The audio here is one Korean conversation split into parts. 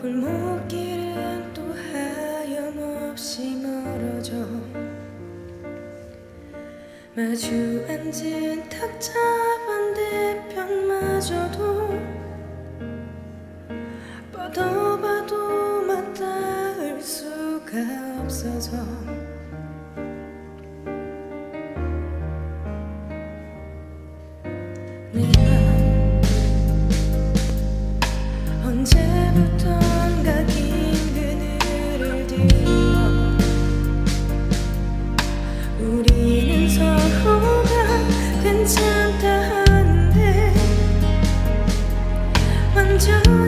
골목길은 또 하염없이 멀어져 마주 앉은 탁자 반대편마저도 뻗어봐도 맞닿을 수가 없어서 into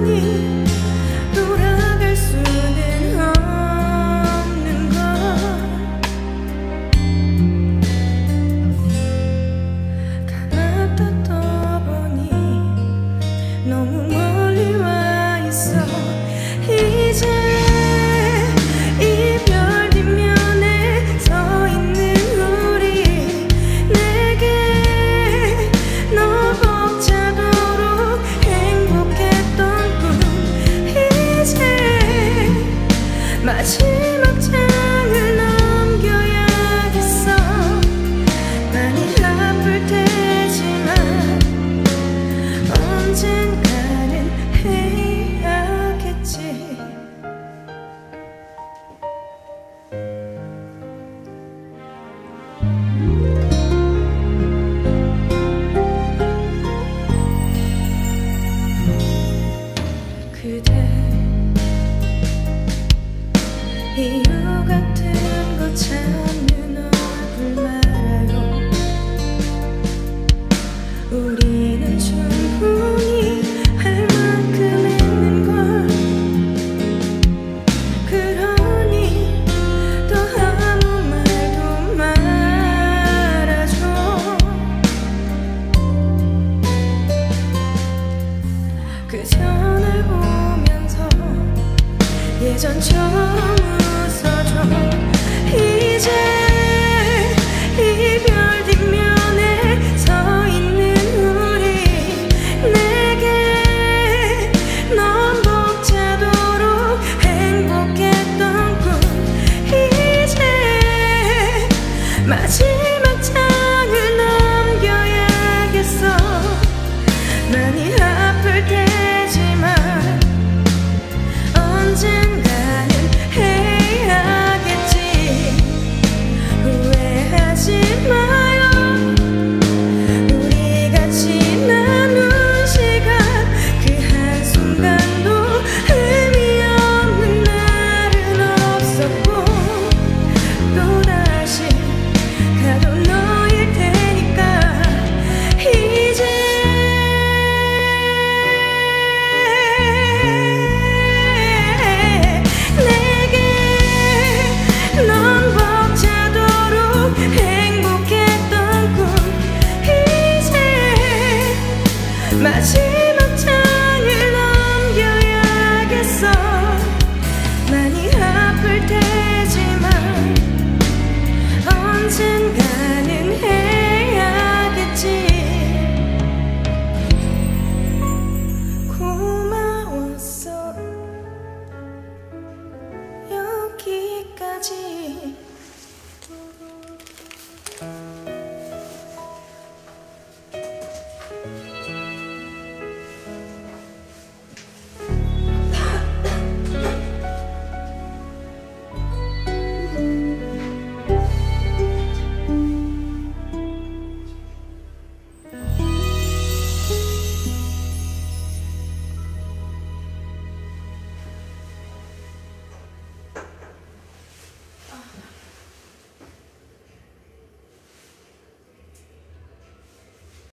우리 그저 날 보면서 예전처럼 웃어줘. every day.